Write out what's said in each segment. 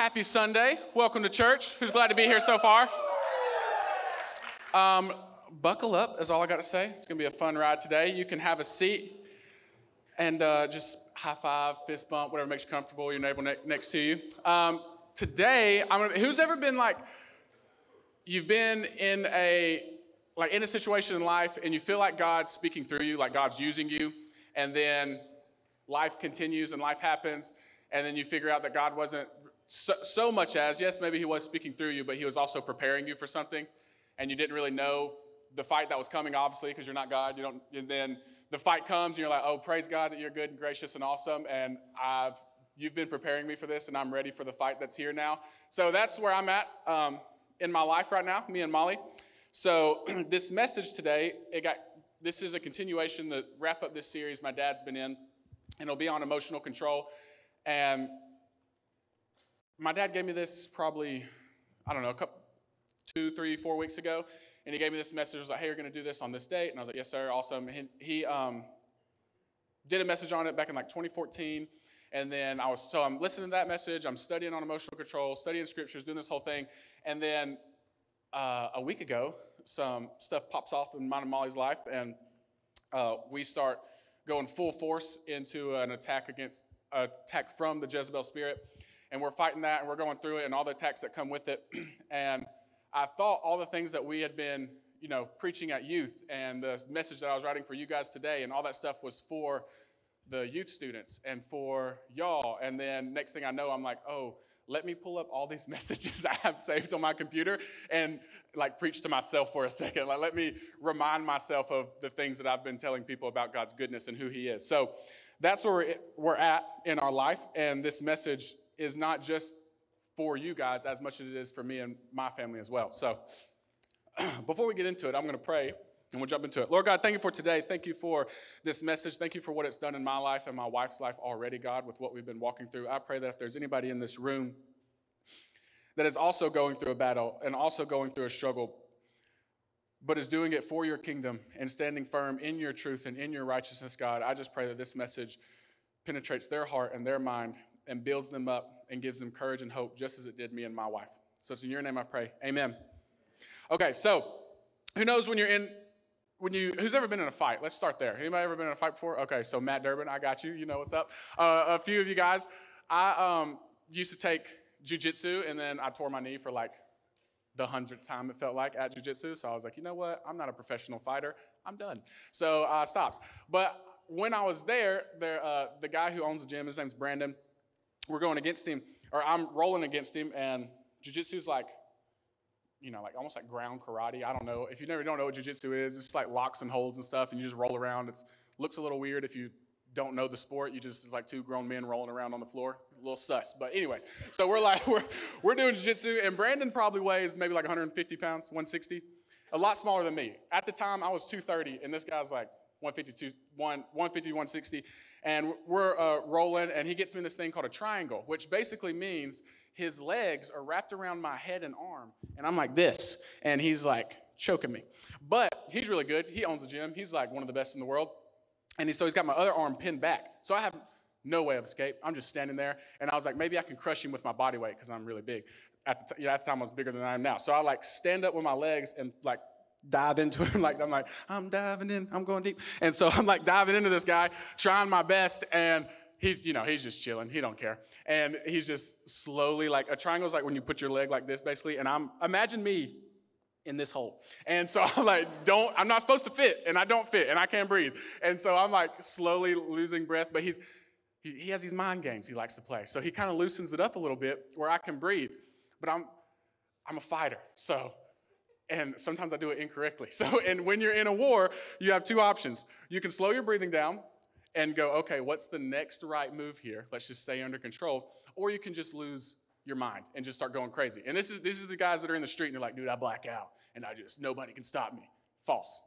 Happy Sunday. Welcome to church. Who's glad to be here so far? Um, buckle up, is all I got to say. It's going to be a fun ride today. You can have a seat and uh, just high five, fist bump, whatever makes you comfortable, your neighbor ne- next to you. Um, today, I'm gonna, who's ever been like, you've been in a like in a situation in life and you feel like God's speaking through you, like God's using you, and then life continues and life happens, and then you figure out that God wasn't so, so much as, yes, maybe He was speaking through you, but He was also preparing you for something, and you didn't really know the fight that was coming, obviously, because you're not God. You don't, and then the fight comes, and you're like, oh, praise God that you're good and gracious and awesome, and I've you've been preparing me for this, and I'm ready for the fight that's here now. So that's where I'm at um, in my life right now, me and Molly. So this message today, it got this is a continuation to wrap up this series my dad's been in, and it'll be on emotional control. And my dad gave me this probably, I don't know, a couple, two, three, four weeks ago, and he gave me this message. He was like, "Hey, you're going to do this on this date," and I was like, "Yes, sir." Awesome. He, he um, did a message on it back in like 2014. And then I was, so I'm listening to that message. I'm studying on emotional control, studying scriptures, doing this whole thing. And then uh, a week ago, some stuff pops off in mine and Molly's life, and uh, we start going full force into an attack against attack from the Jezebel spirit, and we're fighting that, and we're going through it, and all the attacks that come with it. and I thought all the things that we had been, you know, preaching at youth, and the message that I was writing for you guys today, and all that stuff was for the youth students and for y'all. And then next thing I know, I'm like, oh let me pull up all these messages I have saved on my computer and like preach to myself for a second. Like, let me remind myself of the things that I've been telling people about God's goodness and who He is. So that's where we're at in our life. And this message is not just for you guys as much as it is for me and my family as well. So before we get into it, I'm going to pray. And we'll jump into it. Lord God, thank you for today. Thank you for this message. Thank you for what it's done in my life and my wife's life already, God, with what we've been walking through. I pray that if there's anybody in this room that is also going through a battle and also going through a struggle, but is doing it for your kingdom and standing firm in your truth and in your righteousness, God, I just pray that this message penetrates their heart and their mind and builds them up and gives them courage and hope, just as it did me and my wife. So it's in your name I pray. Amen. Okay, so who knows when you're in when you who's ever been in a fight? Let's start there. Anybody ever been in a fight before? Okay so matt durbin i got you. You know what's up. Uh, a few of you guys. I um, used to take jiu-jitsu and then i tore my knee for like the hundredth time it felt like at jiu-jitsu. So i was like you know what? I'm not a professional fighter. I'm done. So i stopped but when i was there there uh, the guy who owns the gym his name's brandon we're going against him or i'm rolling against him and jiu-jitsu's like you know, like almost like ground karate. I don't know. If you never don't know what jujitsu is, it's like locks and holds and stuff, and you just roll around. It looks a little weird if you don't know the sport. You just like two grown men rolling around on the floor. A little sus. But anyways, so we're like we're we're doing jiu-jitsu, and Brandon probably weighs maybe like 150 pounds, 160. A lot smaller than me. At the time, I was 230, and this guy's like 152, 150, 160. And we're uh, rolling, and he gets me this thing called a triangle, which basically means his legs are wrapped around my head and arm, and I'm like this, and he's like choking me. But he's really good. He owns the gym. He's like one of the best in the world. And he, so he's got my other arm pinned back. So I have no way of escape. I'm just standing there, and I was like, maybe I can crush him with my body weight because I'm really big. At the, t- at the time, I was bigger than I am now. So I like stand up with my legs and like dive into him. Like I'm like, I'm diving in, I'm going deep. And so I'm like diving into this guy, trying my best, and he's, you know, he's just chilling. He don't care. And he's just slowly like a triangle is like when you put your leg like this, basically. And I'm imagine me in this hole. And so I'm like, don't, I'm not supposed to fit, and I don't fit, and I can't breathe. And so I'm like slowly losing breath, but he's he, he has these mind games he likes to play. So he kind of loosens it up a little bit where I can breathe. But I'm I'm a fighter. So and sometimes I do it incorrectly. So, and when you're in a war, you have two options. You can slow your breathing down and go, okay, what's the next right move here? Let's just stay under control. Or you can just lose your mind and just start going crazy. And this is this is the guys that are in the street and they're like, dude, I black out and I just nobody can stop me. False.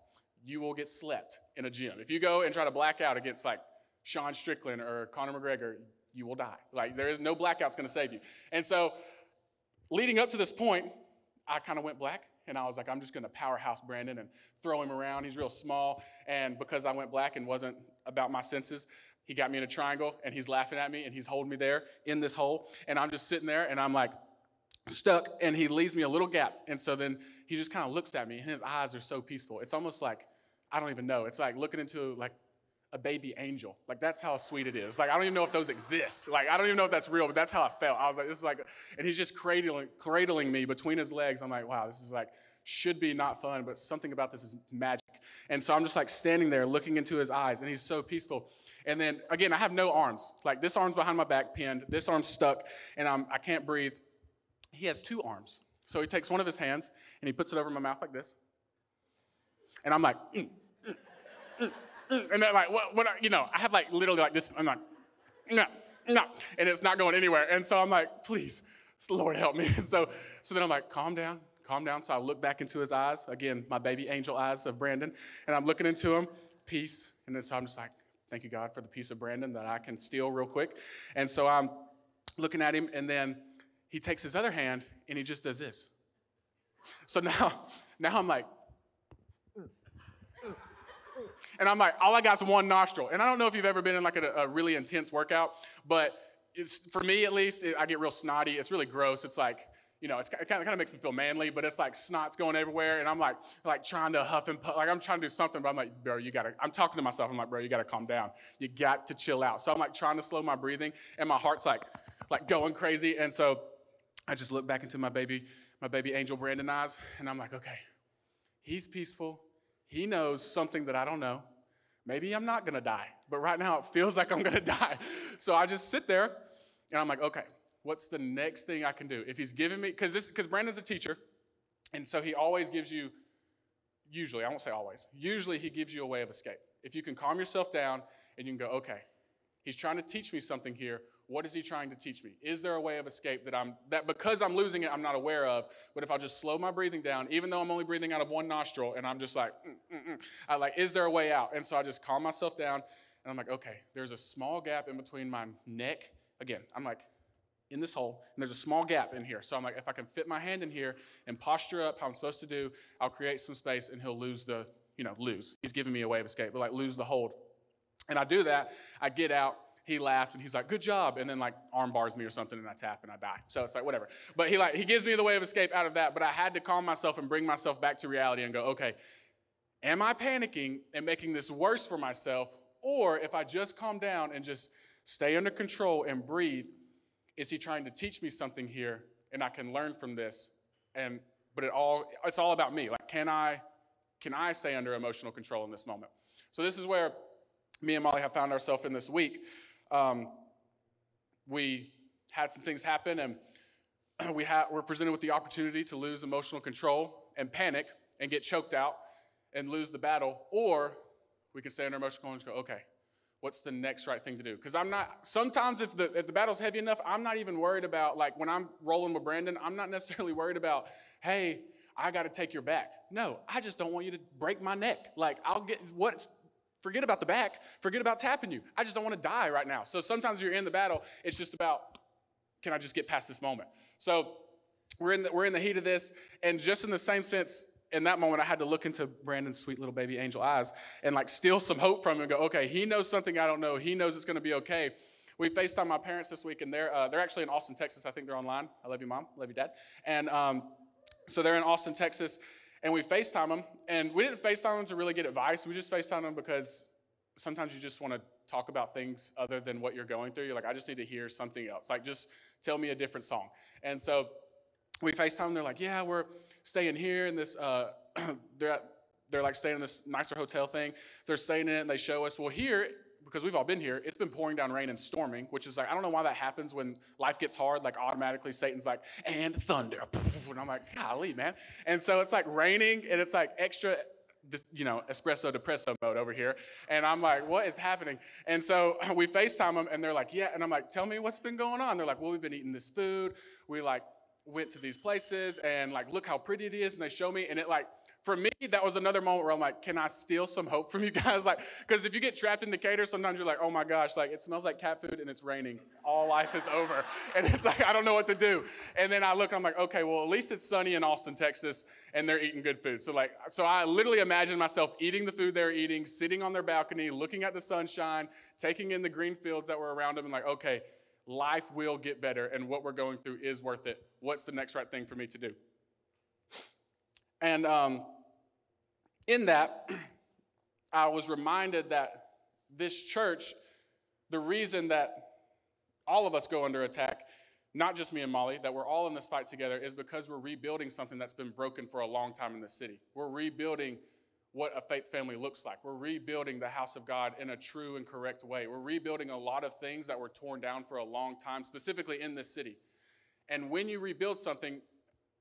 You will get slept in a gym. If you go and try to black out against like Sean Strickland or Conor McGregor, you will die. Like there is no blackout's gonna save you. And so leading up to this point, I kind of went black and I was like, I'm just going to powerhouse Brandon and throw him around. He's real small. And because I went black and wasn't about my senses, he got me in a triangle and he's laughing at me and he's holding me there in this hole. And I'm just sitting there and I'm like stuck and he leaves me a little gap. And so then he just kind of looks at me and his eyes are so peaceful. It's almost like, I don't even know. It's like looking into like a baby angel. Like that's how sweet it is. Like I don't even know if those exist. Like I don't even know if that's real, but that's how I felt. I was like, this is like, and he's just cradling, cradling me between his legs. I'm like, wow, this is like should be not fun, but something about this is magic. And so I'm just like standing there looking into his eyes, and he's so peaceful. And then again, I have no arms. Like this arm's behind my back, pinned. This arm's stuck, and I'm, I can't breathe. He has two arms. So he takes one of his hands and he puts it over my mouth like this. And I'm like, mm, mm, mm. Mm, and then like, what, what, you know, I have like literally like this. I'm like, no, no, and it's not going anywhere. And so I'm like, please, Lord help me. And so, so then I'm like, calm down, calm down. So I look back into his eyes, again, my baby angel eyes of Brandon, and I'm looking into him, peace. And then so I'm just like, thank you, God, for the peace of Brandon that I can steal real quick. And so I'm looking at him, and then he takes his other hand and he just does this. So now, now I'm like, and I'm like, all I got is one nostril. And I don't know if you've ever been in like a, a really intense workout, but it's for me at least, it, I get real snotty. It's really gross. It's like, you know, it kind of, kind of makes me feel manly, but it's like snot's going everywhere, and I'm like, like trying to huff and puff, like I'm trying to do something, but I'm like, bro, you gotta. I'm talking to myself. I'm like, bro, you gotta calm down. You got to chill out. So I'm like trying to slow my breathing, and my heart's like, like going crazy, and so I just look back into my baby, my baby angel Brandon eyes, and I'm like, okay, he's peaceful. He knows something that I don't know. Maybe I'm not gonna die, but right now it feels like I'm gonna die. So I just sit there, and I'm like, okay, what's the next thing I can do? If he's giving me, because this, because Brandon's a teacher, and so he always gives you, usually, I won't say always, usually he gives you a way of escape. If you can calm yourself down and you can go, okay, he's trying to teach me something here. What is he trying to teach me? Is there a way of escape that I'm that because I'm losing it, I'm not aware of? But if I just slow my breathing down, even though I'm only breathing out of one nostril, and I'm just like, mm, mm, mm, I like, is there a way out? And so I just calm myself down, and I'm like, okay, there's a small gap in between my neck. Again, I'm like in this hole, and there's a small gap in here. So I'm like, if I can fit my hand in here and posture up how I'm supposed to do, I'll create some space, and he'll lose the, you know, lose. He's giving me a way of escape, but like lose the hold. And I do that. I get out he laughs and he's like, good job. And then like arm bars me or something and I tap and I die. So it's like, whatever. But he like, he gives me the way of escape out of that. But I had to calm myself and bring myself back to reality and go, okay, am I panicking and making this worse for myself? Or if I just calm down and just stay under control and breathe, is he trying to teach me something here and I can learn from this? And, but it all, it's all about me. Like, can I, can I stay under emotional control in this moment? So this is where me and Molly have found ourselves in this week um, we had some things happen and we ha- were presented with the opportunity to lose emotional control and panic and get choked out and lose the battle, or we can stay under emotional control and go, okay, what's the next right thing to do? Because I'm not, sometimes if the, if the battle's heavy enough, I'm not even worried about, like when I'm rolling with Brandon, I'm not necessarily worried about, hey, I got to take your back. No, I just don't want you to break my neck. Like, I'll get what's Forget about the back. Forget about tapping you. I just don't want to die right now. So sometimes you're in the battle. It's just about, can I just get past this moment? So we're in the, we're in the heat of this. And just in the same sense, in that moment, I had to look into Brandon's sweet little baby angel eyes and like steal some hope from him and go, okay, he knows something I don't know. He knows it's going to be okay. We FaceTime my parents this week, and they're, uh, they're actually in Austin, Texas. I think they're online. I love you, mom. I love you, dad. And um, so they're in Austin, Texas and we FaceTime them. And we didn't FaceTime them to really get advice. We just FaceTime them because sometimes you just want to talk about things other than what you're going through. You're like, I just need to hear something else. Like, just tell me a different song. And so we FaceTime them. They're like, yeah, we're staying here in this, uh, they're, at, they're like staying in this nicer hotel thing. They're staying in it and they show us, well, here because we've all been here, it's been pouring down rain and storming, which is like, I don't know why that happens when life gets hard. Like, automatically, Satan's like, and thunder. And I'm like, golly, man. And so it's like raining and it's like extra, you know, espresso depresso mode over here. And I'm like, what is happening? And so we FaceTime them and they're like, yeah. And I'm like, tell me what's been going on. They're like, well, we've been eating this food. We like went to these places and like, look how pretty it is. And they show me. And it like, for me, that was another moment where I'm like, can I steal some hope from you guys? Like, because if you get trapped in Decatur, sometimes you're like, oh my gosh, like it smells like cat food and it's raining. All life is over. And it's like, I don't know what to do. And then I look, I'm like, okay, well, at least it's sunny in Austin, Texas, and they're eating good food. So like, so I literally imagine myself eating the food they're eating, sitting on their balcony, looking at the sunshine, taking in the green fields that were around them, and like, okay, life will get better, and what we're going through is worth it. What's the next right thing for me to do? And um, in that, I was reminded that this church, the reason that all of us go under attack, not just me and Molly, that we're all in this fight together, is because we're rebuilding something that's been broken for a long time in the city. We're rebuilding what a faith family looks like. We're rebuilding the house of God in a true and correct way. We're rebuilding a lot of things that were torn down for a long time, specifically in this city. And when you rebuild something,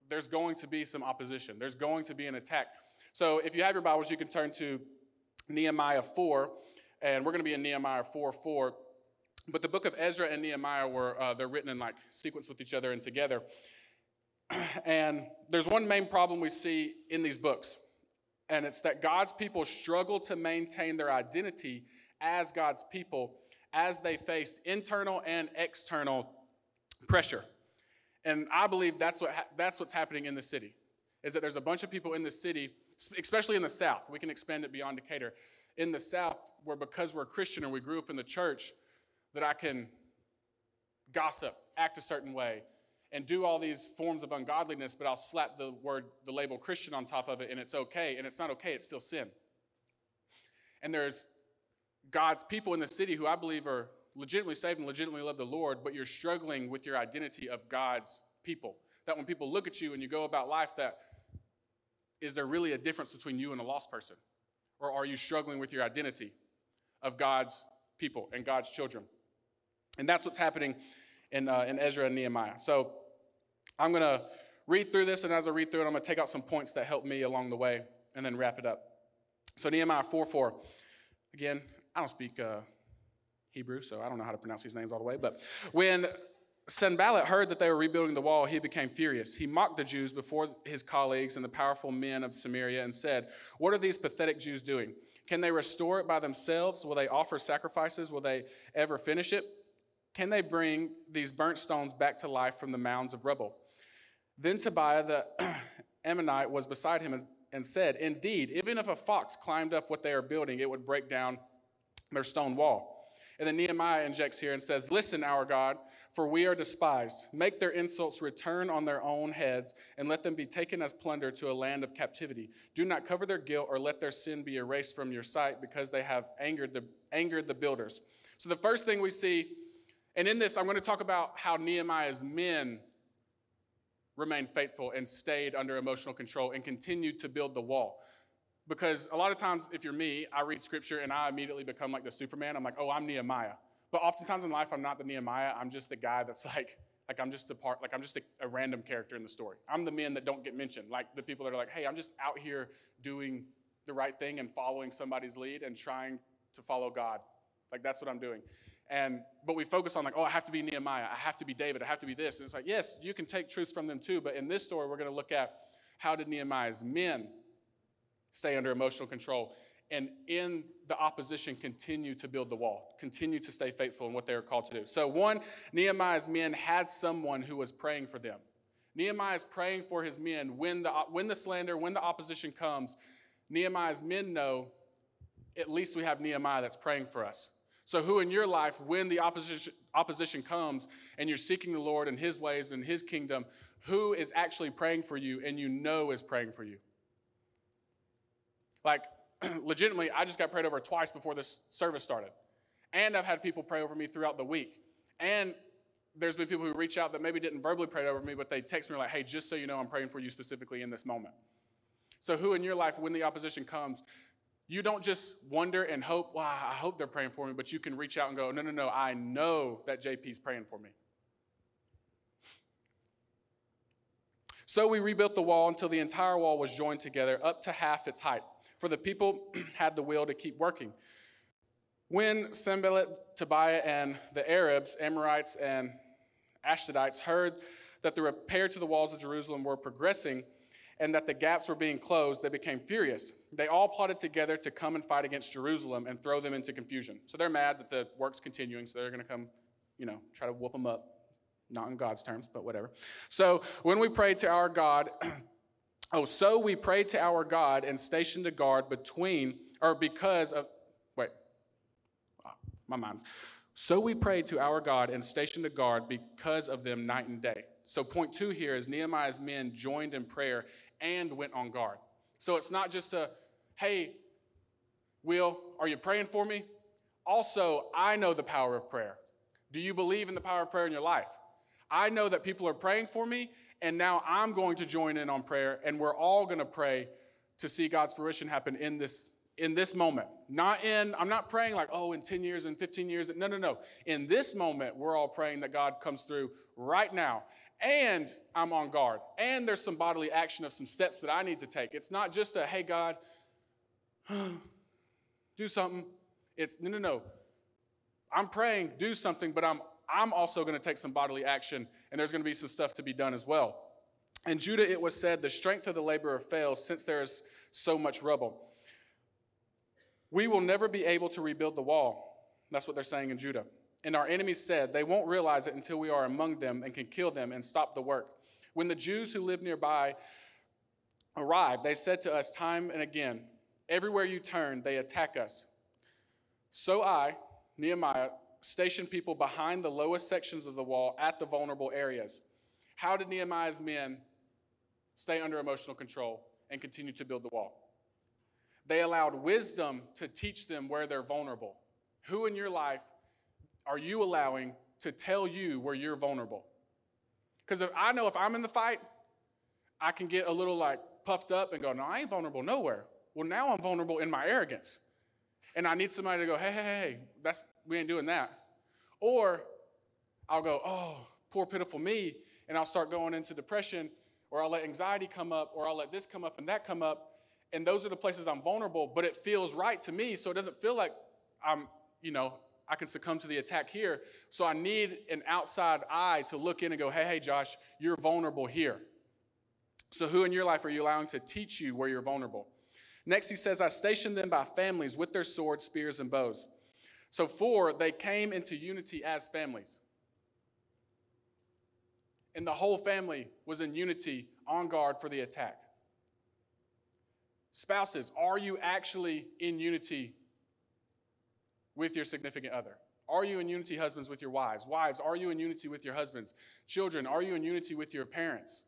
there's going to be some opposition, there's going to be an attack. So if you have your Bibles, you can turn to Nehemiah 4, and we're going to be in Nehemiah 4 4. But the book of Ezra and Nehemiah were, uh, they're written in like sequence with each other and together. And there's one main problem we see in these books, and it's that God's people struggle to maintain their identity as God's people as they faced internal and external pressure. And I believe that's, what ha- that's what's happening in the city, is that there's a bunch of people in the city, especially in the South. We can expand it beyond Decatur. In the South, where because we're Christian and we grew up in the church, that I can gossip, act a certain way, and do all these forms of ungodliness, but I'll slap the word, the label Christian on top of it, and it's okay. And it's not okay, it's still sin. And there's God's people in the city who I believe are legitimately saved and legitimately love the Lord, but you're struggling with your identity of God's people. That when people look at you and you go about life, that is there really a difference between you and a lost person? Or are you struggling with your identity of God's people and God's children? And that's what's happening in, uh, in Ezra and Nehemiah. So I'm going to read through this, and as I read through it, I'm going to take out some points that help me along the way and then wrap it up. So, Nehemiah 4 4. Again, I don't speak uh, Hebrew, so I don't know how to pronounce these names all the way. But when Sanballat heard that they were rebuilding the wall, he became furious. He mocked the Jews before his colleagues and the powerful men of Samaria and said, What are these pathetic Jews doing? Can they restore it by themselves? Will they offer sacrifices? Will they ever finish it? Can they bring these burnt stones back to life from the mounds of rubble? Then Tobiah the Ammonite was beside him and, said, Indeed, even if a fox climbed up what they are building, it would break down their stone wall. And then Nehemiah injects here and says, Listen, our God, for we are despised. Make their insults return on their own heads, and let them be taken as plunder to a land of captivity. Do not cover their guilt or let their sin be erased from your sight, because they have angered the, angered the builders. So the first thing we see and in this, I'm going to talk about how Nehemiah's men remained faithful and stayed under emotional control and continued to build the wall. Because a lot of times, if you're me, I read scripture and I immediately become like the Superman. I'm like, oh, I'm Nehemiah. But oftentimes in life, I'm not the Nehemiah. I'm just the guy that's like, like I'm just a part, like I'm just a, a random character in the story. I'm the men that don't get mentioned, like the people that are like, hey, I'm just out here doing the right thing and following somebody's lead and trying to follow God. Like that's what I'm doing. And but we focus on like, oh, I have to be Nehemiah, I have to be David, I have to be this. And it's like, yes, you can take truths from them too, but in this story, we're going to look at how did Nehemiah's men stay under emotional control and in the opposition continue to build the wall, continue to stay faithful in what they were called to do. So, one, Nehemiah's men had someone who was praying for them. Nehemiah is praying for his men when the, when the slander, when the opposition comes. Nehemiah's men know at least we have Nehemiah that's praying for us. So, who in your life, when the opposition, opposition comes and you're seeking the Lord and His ways and His kingdom, who is actually praying for you and you know is praying for you? Like, legitimately, I just got prayed over twice before this service started. And I've had people pray over me throughout the week. And there's been people who reach out that maybe didn't verbally pray over me, but they text me like, hey, just so you know, I'm praying for you specifically in this moment. So, who in your life, when the opposition comes, you don't just wonder and hope, well, I hope they're praying for me, but you can reach out and go, no, no, no, I know that JP's praying for me. So we rebuilt the wall until the entire wall was joined together up to half its height, for the people had the will to keep working. When Sanballat, Tobiah, and the Arabs, Amorites, and Ashdodites heard that the repair to the walls of Jerusalem were progressing, and that the gaps were being closed, they became furious. They all plotted together to come and fight against Jerusalem and throw them into confusion. So they're mad that the work's continuing, so they're going to come, you know, try to whoop them up. Not in God's terms, but whatever. So when we pray to our God, oh, so we pray to our God and stationed a guard between, or because of, wait, ah, my mind's. So we prayed to our God and stationed a guard because of them night and day. So, point two here is Nehemiah's men joined in prayer and went on guard. So, it's not just a, hey, Will, are you praying for me? Also, I know the power of prayer. Do you believe in the power of prayer in your life? I know that people are praying for me, and now I'm going to join in on prayer, and we're all going to pray to see God's fruition happen in this in this moment. Not in, I'm not praying like, oh, in 10 years and 15 years. No, no, no. In this moment, we're all praying that God comes through right now. And I'm on guard. And there's some bodily action of some steps that I need to take. It's not just a, hey, God, do something. It's, no, no, no. I'm praying, do something, but I'm, I'm also going to take some bodily action, and there's going to be some stuff to be done as well. In Judah, it was said, the strength of the laborer fails since there is so much rubble. We will never be able to rebuild the wall. That's what they're saying in Judah. And our enemies said, They won't realize it until we are among them and can kill them and stop the work. When the Jews who live nearby arrived, they said to us time and again, Everywhere you turn, they attack us. So I, Nehemiah, stationed people behind the lowest sections of the wall at the vulnerable areas. How did Nehemiah's men stay under emotional control and continue to build the wall? They allowed wisdom to teach them where they're vulnerable. Who in your life are you allowing to tell you where you're vulnerable? Because I know if I'm in the fight, I can get a little like puffed up and go, no, I ain't vulnerable nowhere. Well, now I'm vulnerable in my arrogance. And I need somebody to go, hey, hey, hey, that's we ain't doing that. Or I'll go, oh, poor pitiful me, and I'll start going into depression, or I'll let anxiety come up, or I'll let this come up and that come up, and those are the places I'm vulnerable, but it feels right to me, so it doesn't feel like I'm, you know, I can succumb to the attack here. So I need an outside eye to look in and go, hey, hey, Josh, you're vulnerable here. So who in your life are you allowing to teach you where you're vulnerable? Next, he says, I stationed them by families with their swords, spears, and bows. So, four, they came into unity as families. And the whole family was in unity on guard for the attack. Spouses, are you actually in unity with your significant other? Are you in unity, husbands, with your wives? Wives, are you in unity with your husbands? Children, are you in unity with your parents?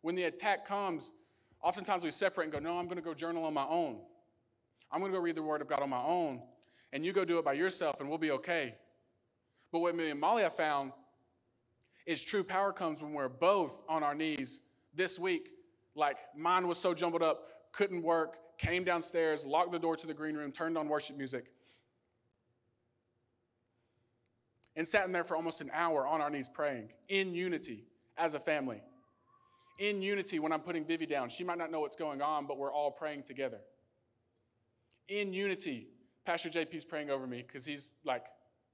When the attack comes, oftentimes we separate and go, No, I'm going to go journal on my own. I'm going to go read the Word of God on my own. And you go do it by yourself, and we'll be okay. But what me and Molly have found is true power comes when we're both on our knees this week. Like mine was so jumbled up, couldn't work, came downstairs, locked the door to the green room, turned on worship music, and sat in there for almost an hour on our knees praying in unity as a family. In unity when I'm putting Vivi down. She might not know what's going on, but we're all praying together. In unity, Pastor JP's praying over me because he's like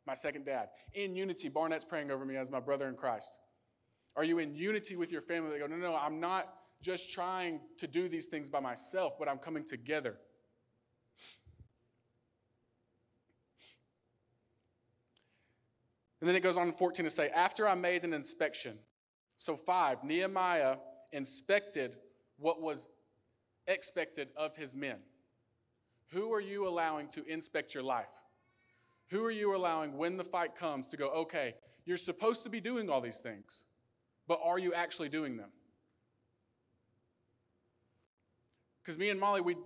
my second dad. In unity, Barnett's praying over me as my brother in Christ. Are you in unity with your family? They go, no, no, I'm not just trying to do these things by myself, but I'm coming together. And then it goes on in 14 to say, after I made an inspection. So, five, Nehemiah inspected what was expected of his men. Who are you allowing to inspect your life? Who are you allowing when the fight comes to go, okay, you're supposed to be doing all these things, but are you actually doing them? Because me and Molly, we,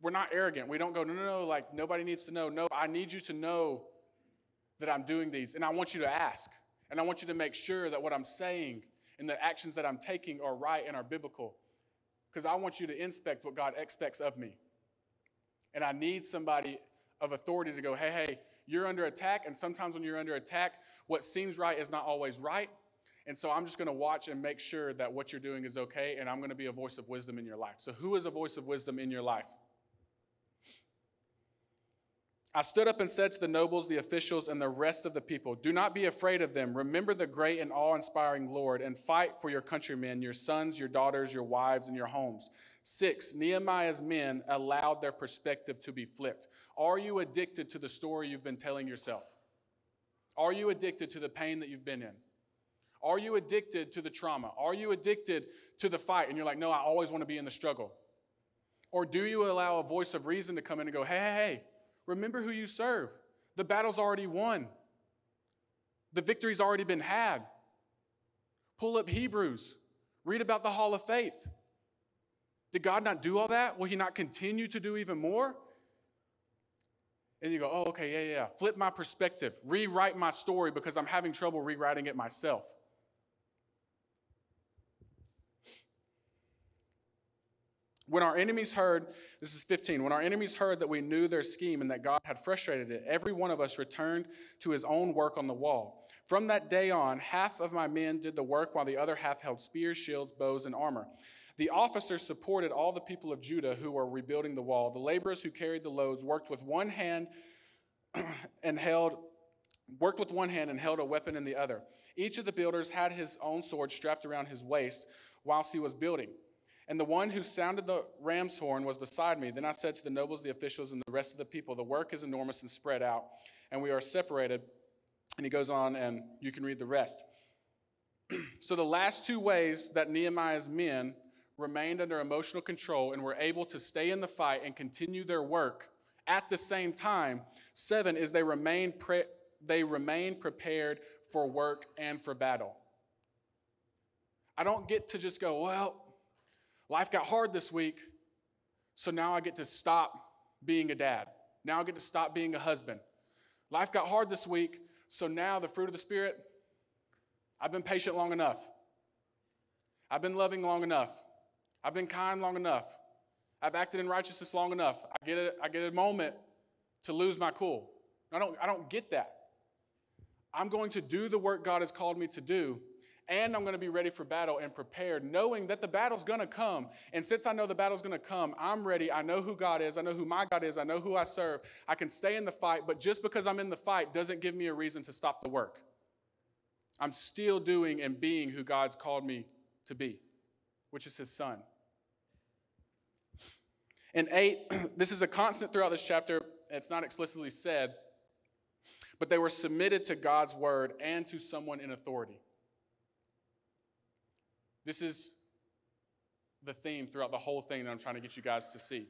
we're not arrogant. We don't go, no, no, no, like nobody needs to know. No, I need you to know that I'm doing these. And I want you to ask. And I want you to make sure that what I'm saying and the actions that I'm taking are right and are biblical. Because I want you to inspect what God expects of me. And I need somebody of authority to go, hey, hey, you're under attack. And sometimes when you're under attack, what seems right is not always right. And so I'm just going to watch and make sure that what you're doing is okay, and I'm going to be a voice of wisdom in your life. So, who is a voice of wisdom in your life? I stood up and said to the nobles, the officials, and the rest of the people, Do not be afraid of them. Remember the great and awe inspiring Lord, and fight for your countrymen, your sons, your daughters, your wives, and your homes. Six, Nehemiah's men allowed their perspective to be flipped. Are you addicted to the story you've been telling yourself? Are you addicted to the pain that you've been in? Are you addicted to the trauma? Are you addicted to the fight? And you're like, No, I always want to be in the struggle. Or do you allow a voice of reason to come in and go, Hey, hey, hey, Remember who you serve. The battle's already won, the victory's already been had. Pull up Hebrews, read about the Hall of Faith. Did God not do all that? Will He not continue to do even more? And you go, oh, okay, yeah, yeah. Flip my perspective, rewrite my story because I'm having trouble rewriting it myself. When our enemies heard, this is 15, when our enemies heard that we knew their scheme and that God had frustrated it, every one of us returned to his own work on the wall. From that day on, half of my men did the work while the other half held spears, shields, bows, and armor. The officers supported all the people of Judah who were rebuilding the wall. The laborers who carried the loads worked with one hand and held worked with one hand and held a weapon in the other. Each of the builders had his own sword strapped around his waist whilst he was building. And the one who sounded the ram's horn was beside me. Then I said to the nobles, the officials, and the rest of the people, The work is enormous and spread out, and we are separated. And he goes on, and you can read the rest. so, the last two ways that Nehemiah's men remained under emotional control and were able to stay in the fight and continue their work at the same time, seven is they remain, pre- they remain prepared for work and for battle. I don't get to just go, well, Life got hard this week, so now I get to stop being a dad. Now I get to stop being a husband. Life got hard this week, so now the fruit of the Spirit, I've been patient long enough. I've been loving long enough. I've been kind long enough. I've acted in righteousness long enough. I get a, I get a moment to lose my cool. I don't, I don't get that. I'm going to do the work God has called me to do, and I'm going to be ready for battle and prepared, knowing that the battle's going to come. And since I know the battle's going to come, I'm ready. I know who God is. I know who my God is. I know who I serve. I can stay in the fight, but just because I'm in the fight doesn't give me a reason to stop the work. I'm still doing and being who God's called me to be, which is His Son. And eight, this is a constant throughout this chapter. It's not explicitly said, but they were submitted to God's word and to someone in authority. This is the theme throughout the whole thing that I'm trying to get you guys to see.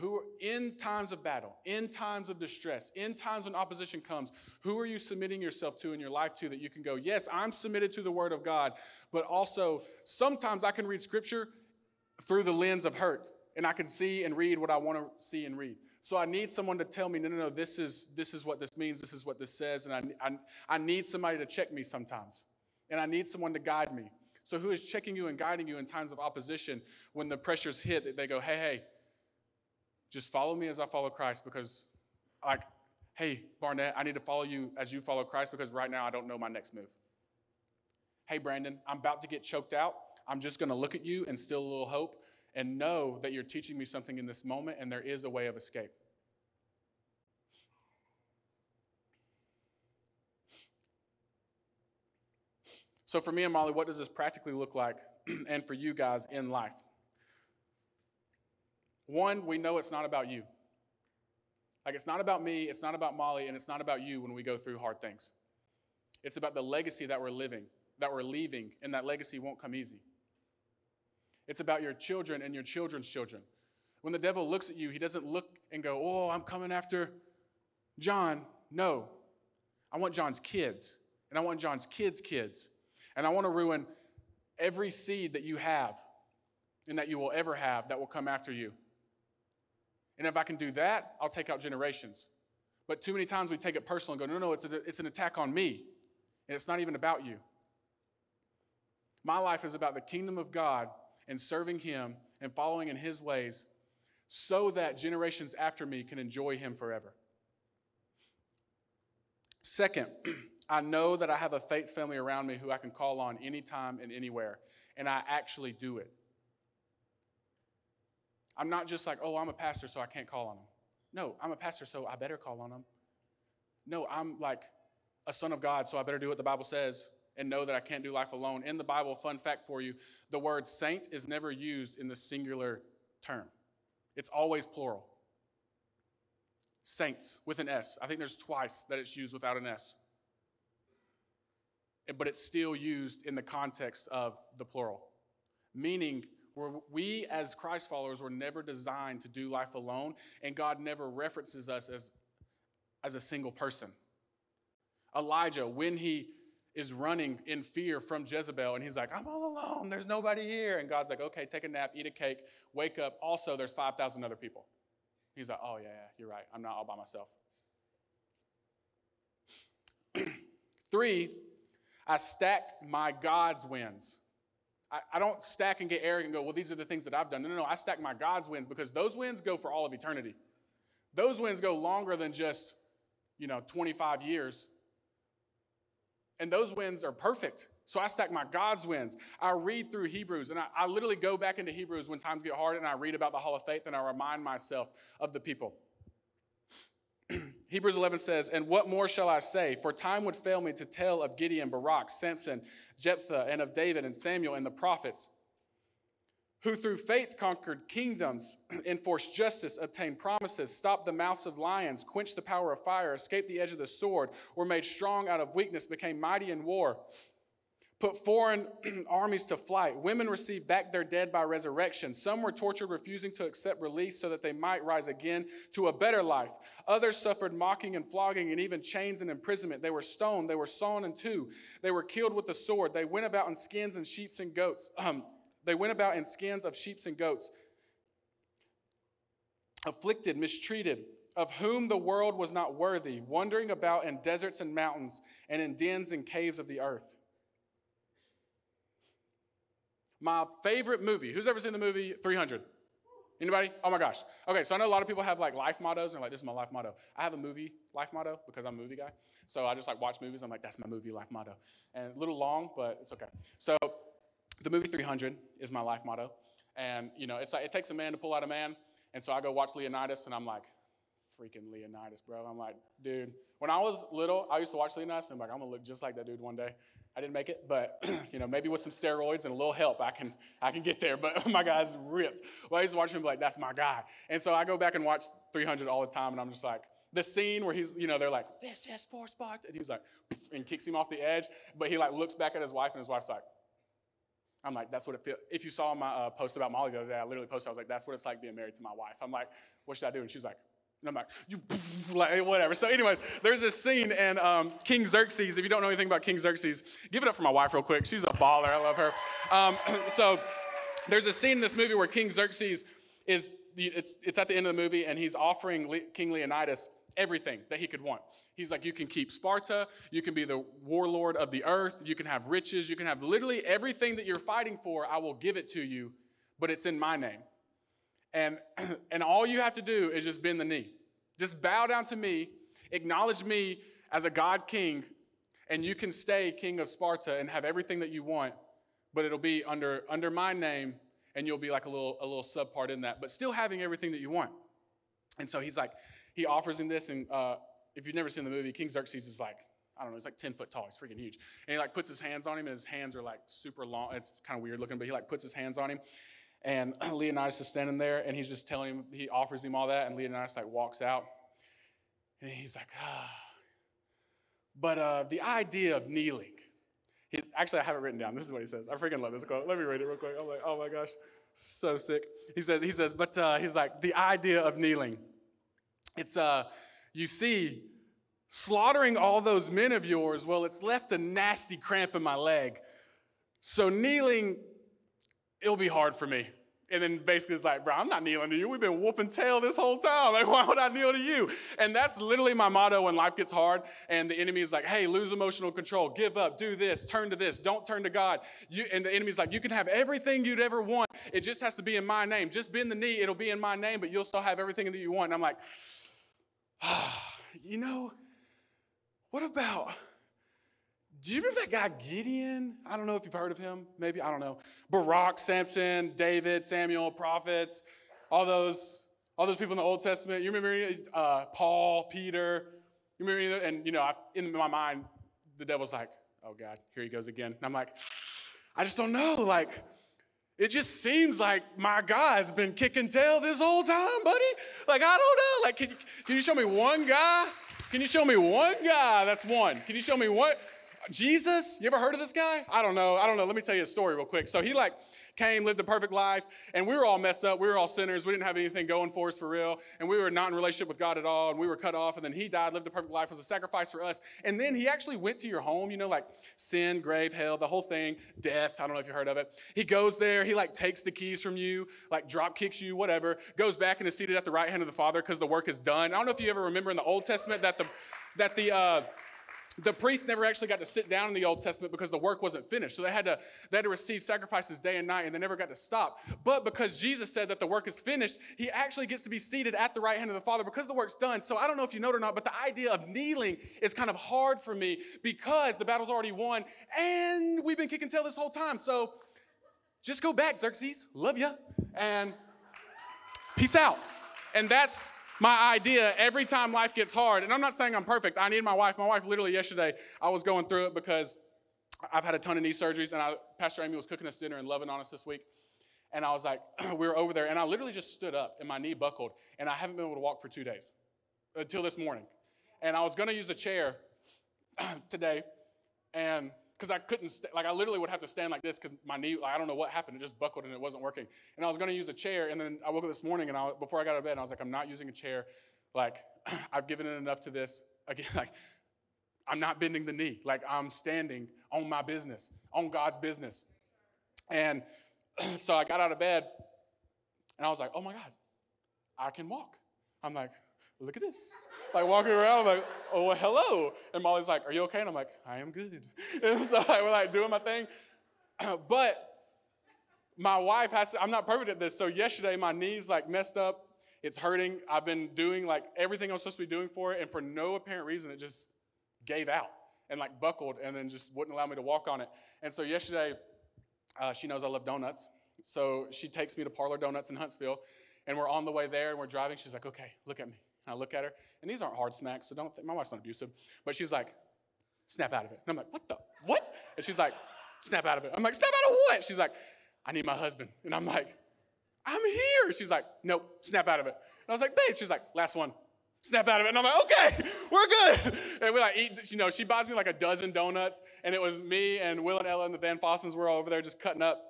Who in times of battle, in times of distress, in times when opposition comes, who are you submitting yourself to in your life to that you can go, yes, I'm submitted to the word of God, but also sometimes I can read scripture through the lens of hurt and I can see and read what I want to see and read. So I need someone to tell me, no, no, no, this is, this is what this means, this is what this says, and I, I, I need somebody to check me sometimes and I need someone to guide me. So, who is checking you and guiding you in times of opposition when the pressures hit? That they go, hey, hey, just follow me as I follow Christ because, like, hey, Barnett, I need to follow you as you follow Christ because right now I don't know my next move. Hey, Brandon, I'm about to get choked out. I'm just going to look at you and still a little hope and know that you're teaching me something in this moment and there is a way of escape. So, for me and Molly, what does this practically look like, and for you guys in life? One, we know it's not about you. Like, it's not about me, it's not about Molly, and it's not about you when we go through hard things. It's about the legacy that we're living, that we're leaving, and that legacy won't come easy. It's about your children and your children's children. When the devil looks at you, he doesn't look and go, Oh, I'm coming after John. No. I want John's kids, and I want John's kids' kids, and I want to ruin every seed that you have and that you will ever have that will come after you. And if I can do that, I'll take out generations. But too many times we take it personal and go, no, no, it's, a, it's an attack on me. And it's not even about you. My life is about the kingdom of God and serving Him and following in His ways so that generations after me can enjoy Him forever. Second, I know that I have a faith family around me who I can call on anytime and anywhere, and I actually do it. I'm not just like, oh, I'm a pastor, so I can't call on them. No, I'm a pastor, so I better call on them. No, I'm like a son of God, so I better do what the Bible says and know that I can't do life alone. In the Bible, fun fact for you the word saint is never used in the singular term, it's always plural. Saints with an S. I think there's twice that it's used without an S. But it's still used in the context of the plural, meaning we as Christ followers were never designed to do life alone, and God never references us as, as a single person. Elijah, when he is running in fear from Jezebel, and he's like, I'm all alone, there's nobody here. And God's like, okay, take a nap, eat a cake, wake up. Also, there's 5,000 other people. He's like, oh, yeah, yeah, you're right. I'm not all by myself. Three, I stack my God's wins. I, I, don't stack and get arrogant and go, well, these are the things that I've done. No, no, no. I stack my God's wins because those wins go for all of eternity. Those wins go longer than just, you know, 25 years. And those wins are perfect. So I stack my God's wins. I read through Hebrews, and I, I literally go back into Hebrews when times get hard, and I read about the Hall of Faith, and I remind myself of the people. Hebrews 11 says, And what more shall I say? For time would fail me to tell of Gideon, Barak, Samson, Jephthah, and of David and Samuel and the prophets, who through faith conquered kingdoms, enforced justice, obtained promises, stopped the mouths of lions, quenched the power of fire, escaped the edge of the sword, were made strong out of weakness, became mighty in war put foreign armies to flight. Women received back their dead by resurrection. Some were tortured, refusing to accept release so that they might rise again to a better life. Others suffered mocking and flogging and even chains and imprisonment. They were stoned. They were sawn in two. They were killed with the sword. They went about in skins and sheep and goats. Um, they went about in skins of sheep and goats, afflicted, mistreated of whom the world was not worthy, wandering about in deserts and mountains and in dens and caves of the earth. My favorite movie. Who's ever seen the movie 300? Anybody? Oh my gosh. Okay, so I know a lot of people have like life mottos and like this is my life motto. I have a movie life motto because I'm a movie guy. So I just like watch movies. I'm like that's my movie life motto. And a little long, but it's okay. So the movie 300 is my life motto. And you know, it's like it takes a man to pull out a man. And so I go watch Leonidas and I'm like, freaking Leonidas, bro. I'm like, dude. When I was little, I used to watch Leonidas and I'm like, I'm gonna look just like that dude one day. I didn't make it, but you know, maybe with some steroids and a little help, I can I can get there. But my guy's ripped. Well, I to watch him like, that's my guy. And so I go back and watch 300 all the time, and I'm just like, the scene where he's, you know, they're like, this is for Sparta, and he's like, and kicks him off the edge, but he like looks back at his wife, and his wife's like, I'm like, that's what it feels. If you saw my uh, post about Molly the other day, I literally posted, I was like, that's what it's like being married to my wife. I'm like, what should I do? And she's like, and I'm like, you, like, whatever. So, anyways, there's this scene, and um, King Xerxes, if you don't know anything about King Xerxes, give it up for my wife real quick. She's a baller. I love her. Um, so, there's a scene in this movie where King Xerxes is, it's, it's at the end of the movie, and he's offering King Leonidas everything that he could want. He's like, you can keep Sparta, you can be the warlord of the earth, you can have riches, you can have literally everything that you're fighting for, I will give it to you, but it's in my name. And, and all you have to do is just bend the knee. Just bow down to me, acknowledge me as a God king, and you can stay king of Sparta and have everything that you want, but it'll be under, under my name, and you'll be like a little, a little subpart in that, but still having everything that you want. And so he's like, he offers him this, and uh, if you've never seen the movie, King Xerxes is like, I don't know, he's like 10 foot tall. He's freaking huge. And he like puts his hands on him, and his hands are like super long. It's kind of weird looking, but he like puts his hands on him. And Leonidas is standing there and he's just telling him, he offers him all that. And Leonidas like walks out and he's like, ah. But uh, the idea of kneeling, he, actually, I have it written down. This is what he says. I freaking love this quote. Let me read it real quick. I'm like, oh my gosh, so sick. He says, he says, but uh, he's like, the idea of kneeling. It's, uh, you see, slaughtering all those men of yours, well, it's left a nasty cramp in my leg. So kneeling it'll be hard for me. And then basically it's like, bro, I'm not kneeling to you. We've been whooping tail this whole time. Like, why would I kneel to you? And that's literally my motto when life gets hard and the enemy is like, hey, lose emotional control, give up, do this, turn to this, don't turn to God. You, and the enemy's like, you can have everything you'd ever want. It just has to be in my name. Just bend the knee, it'll be in my name, but you'll still have everything that you want. And I'm like, ah, you know, what about do you remember that guy Gideon? I don't know if you've heard of him. Maybe, I don't know. Barak, Samson, David, Samuel, prophets. all those all those people in the Old Testament. You remember uh, Paul, Peter. You remember, and you know, I, in my mind, the devil's like, "Oh God, here he goes again." And I'm like, I just don't know. Like, it just seems like my God's been kicking tail this whole time, buddy. Like, I don't know. Like, can you, can you show me one guy? Can you show me one guy? That's one. Can you show me what? Jesus? You ever heard of this guy? I don't know. I don't know. Let me tell you a story real quick. So he like came, lived a perfect life, and we were all messed up. We were all sinners. We didn't have anything going for us for real, and we were not in relationship with God at all, and we were cut off. And then he died, lived a perfect life, was a sacrifice for us. And then he actually went to your home, you know, like sin, grave, hell, the whole thing, death. I don't know if you heard of it. He goes there, he like takes the keys from you, like drop kicks you, whatever, goes back and is seated at the right hand of the Father because the work is done. I don't know if you ever remember in the Old Testament that the that the uh, the priests never actually got to sit down in the Old Testament because the work wasn't finished. So they had to they had to receive sacrifices day and night, and they never got to stop. But because Jesus said that the work is finished, he actually gets to be seated at the right hand of the Father because the work's done. So I don't know if you know it or not, but the idea of kneeling is kind of hard for me because the battle's already won, and we've been kicking tail this whole time. So just go back, Xerxes. Love ya. and peace out. And that's my idea every time life gets hard. And I'm not saying I'm perfect. I need my wife. My wife, literally yesterday, I was going through it because I've had a ton of knee surgeries, and I, Pastor Amy was cooking us dinner and loving on us this week. And I was like, we were over there, and I literally just stood up, and my knee buckled, and I haven't been able to walk for two days uh, until this morning. And I was going to use a chair today, and because I couldn't, st- like, I literally would have to stand like this because my knee, like, I don't know what happened. It just buckled and it wasn't working. And I was going to use a chair. And then I woke up this morning and I, before I got out of bed, I was like, I'm not using a chair. Like, I've given it enough to this. Again, like, I'm not bending the knee. Like, I'm standing on my business, on God's business. And so I got out of bed and I was like, oh my God, I can walk. I'm like, look at this. Like walking around, I'm like, oh, well, hello. And Molly's like, are you okay? And I'm like, I am good. And so like, we're like doing my thing. but my wife has to, I'm not perfect at this. So yesterday, my knees like messed up. It's hurting. I've been doing like everything I'm supposed to be doing for it. And for no apparent reason, it just gave out and like buckled and then just wouldn't allow me to walk on it. And so yesterday, uh, she knows I love donuts. So she takes me to Parlor Donuts in Huntsville. And we're on the way there and we're driving. She's like, okay, look at me. I look at her, and these aren't hard smacks, so don't think, my wife's not abusive. But she's like, snap out of it. And I'm like, what the, what? And she's like, snap out of it. I'm like, snap out of what? She's like, I need my husband. And I'm like, I'm here. She's like, nope, snap out of it. And I was like, babe, she's like, last one. Snap out of it. And I'm like, okay, we're good. And we like eat, you know, she buys me like a dozen donuts. And it was me and Will and Ella and the Van Fossens were all over there just cutting up.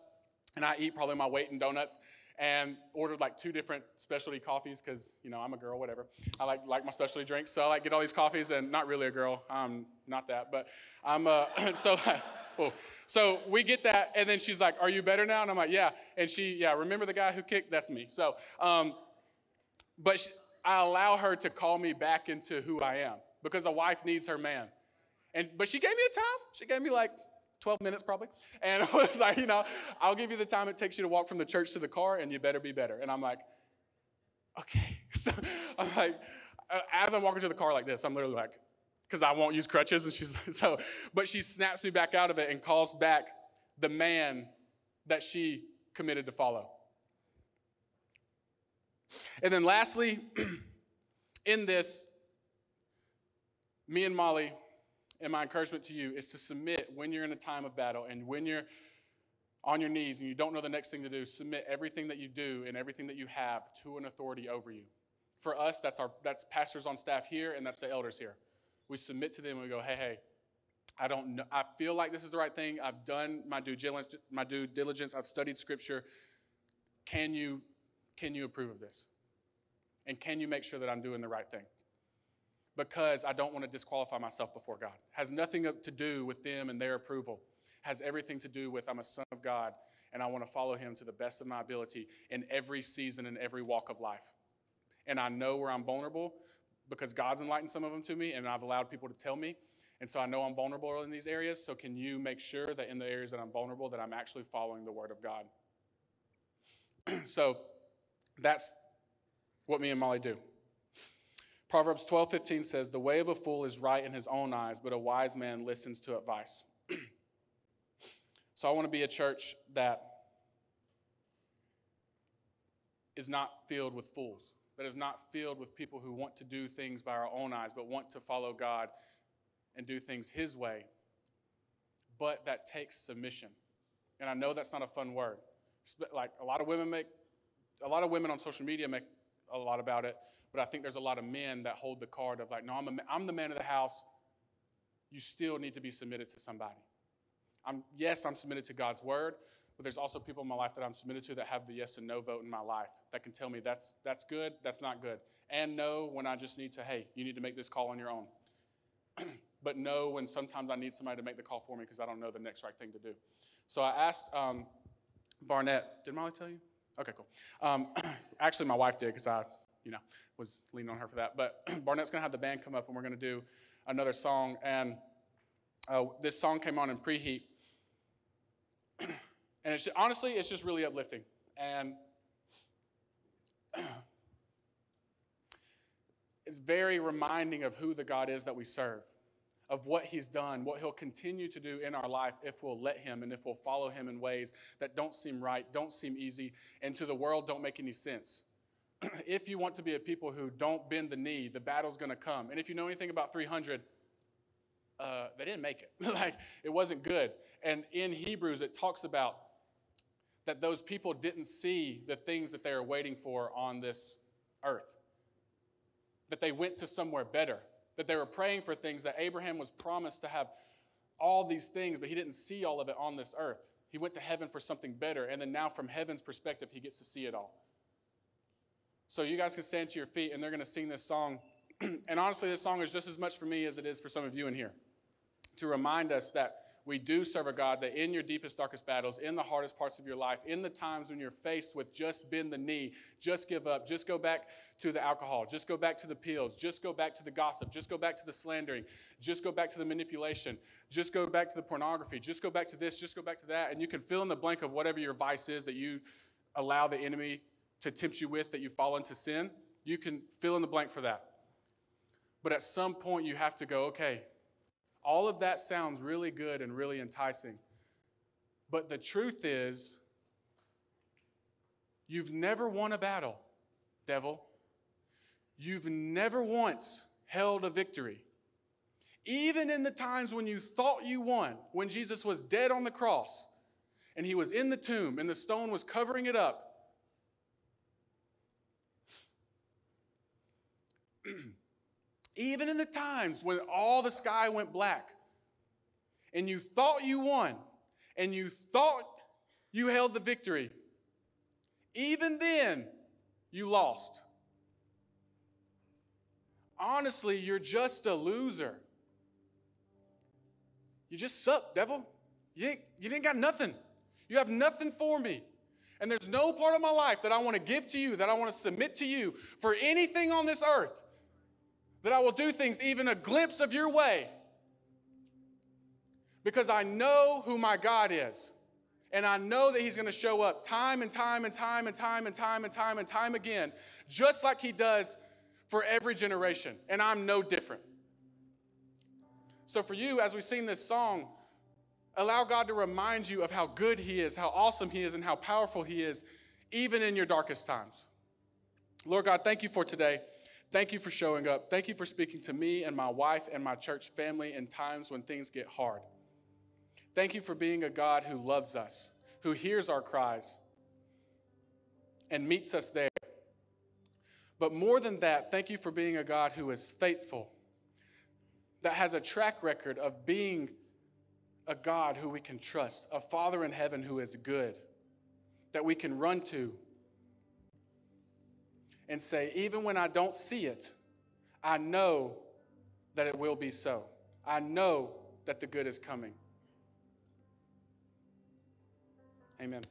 And I eat probably my weight in donuts and ordered like two different specialty coffees because you know I'm a girl, whatever. I like like my specialty drinks, so I like get all these coffees, and not really a girl. I'm not that, but I'm uh, so. Oh. So we get that, and then she's like, "Are you better now?" And I'm like, "Yeah." And she, yeah, remember the guy who kicked? That's me. So, um, but she, I allow her to call me back into who I am because a wife needs her man. And but she gave me a time. She gave me like 12 minutes probably. And I was like, you know, I'll give you the time it takes you to walk from the church to the car, and you better be better. And I'm like, okay. So I'm like, uh, as I'm walking to the car like this, I'm literally like, because I won't use crutches. And she's like, so, but she snaps me back out of it and calls back the man that she committed to follow. And then lastly, in this, me and Molly and my encouragement to you is to submit when you're in a time of battle and when you're on your knees and you don't know the next thing to do, submit everything that you do and everything that you have to an authority over you. For us, that's our that's pastors on staff here and that's the elders here. We submit to them and we go, hey, hey, I don't know. I feel like this is the right thing. I've done my due diligence, my due diligence. I've studied scripture. Can you can you approve of this? And can you make sure that I'm doing the right thing? Because I don't want to disqualify myself before God. Has nothing to do with them and their approval. Has everything to do with I'm a son of God and I want to follow him to the best of my ability in every season and every walk of life. And I know where I'm vulnerable because God's enlightened some of them to me and I've allowed people to tell me. And so I know I'm vulnerable in these areas. So can you make sure that in the areas that I'm vulnerable that I'm actually following the word of God? so that's what me and Molly do. Proverbs 12 15 says, The way of a fool is right in his own eyes, but a wise man listens to advice. so I want to be a church that is not filled with fools, that is not filled with people who want to do things by our own eyes, but want to follow God and do things His way. But that takes submission. And I know that's not a fun word. Like a lot of women make, a lot of women on social media make a lot about it, but I think there's a lot of men that hold the card of like, no, I'm, a, I'm the man of the house. You still need to be submitted to somebody. I'm, yes, I'm submitted to God's word, but there's also people in my life that I'm submitted to that have the yes and no vote in my life that can tell me that's, that's good, that's not good. And no when I just need to, hey, you need to make this call on your own. but no when sometimes I need somebody to make the call for me because I don't know the next right thing to do. So I asked um, Barnett, did Molly tell you? Okay, cool. Um, actually, my wife did because I, you know, was leaning on her for that. But Barnett's going to have the band come up and we're going to do another song. And uh, this song came on in preheat. and it's just, honestly, it's just really uplifting. And it's very reminding of who the God is that we serve of what he's done, what he'll continue to do in our life if we'll let him and if we'll follow him in ways that don't seem right, don't seem easy, and to the world don't make any sense. if you want to be a people who don't bend the knee, the battle's going to come. And if you know anything about 300, uh, they didn't make it. like, it wasn't good. And in Hebrews, it talks about that those people didn't see the things that they were waiting for on this earth, that they went to somewhere better that they were praying for things that Abraham was promised to have all these things, but he didn't see all of it on this earth. He went to heaven for something better, and then now, from heaven's perspective, he gets to see it all. So, you guys can stand to your feet, and they're going to sing this song. and honestly, this song is just as much for me as it is for some of you in here to remind us that we do serve a God that in your deepest, darkest battles, in the hardest parts of your life, in the times when you're faced with just bend the knee, just give up, just go back to the alcohol, just go back to the pills, just go back to the gossip, just go back to the slandering, just go back to the manipulation, just go back to the pornography, just go back to this, just go back to that. And you can fill in the blank of whatever your vice is that you allow the enemy to tempt you with that you fall into sin. You can fill in the blank for that. But at some point, you have to go, okay, all of that sounds really good and really enticing. But the truth is, you've never won a battle, devil. You've never once held a victory. Even in the times when you thought you won, when Jesus was dead on the cross and he was in the tomb and the stone was covering it up. Even in the times when all the sky went black and you thought you won and you thought you held the victory, even then you lost. Honestly, you're just a loser. You just suck, devil. You you ain't got nothing. You have nothing for me. And there's no part of my life that I want to give to you, that I want to submit to you for anything on this earth that I will do things even a glimpse of your way because I know who my God is. And I know that He's going to show up time and time and time and time and time and time and time again, just like He does for every generation. And I'm no different. So, for you, as we sing this song, allow God to remind you of how good He is, how awesome He is, and how powerful He is, even in your darkest times. Lord God, thank you for today. Thank you for showing up. Thank you for speaking to me and my wife and my church family in times when things get hard. Thank you for being a God who loves us, who hears our cries, and meets us there. But more than that, thank you for being a God who is faithful, that has a track record of being a God who we can trust, a Father in heaven who is good, that we can run to and say, even when I don't see it, I know that it will be so. I know that the good is coming. Amen.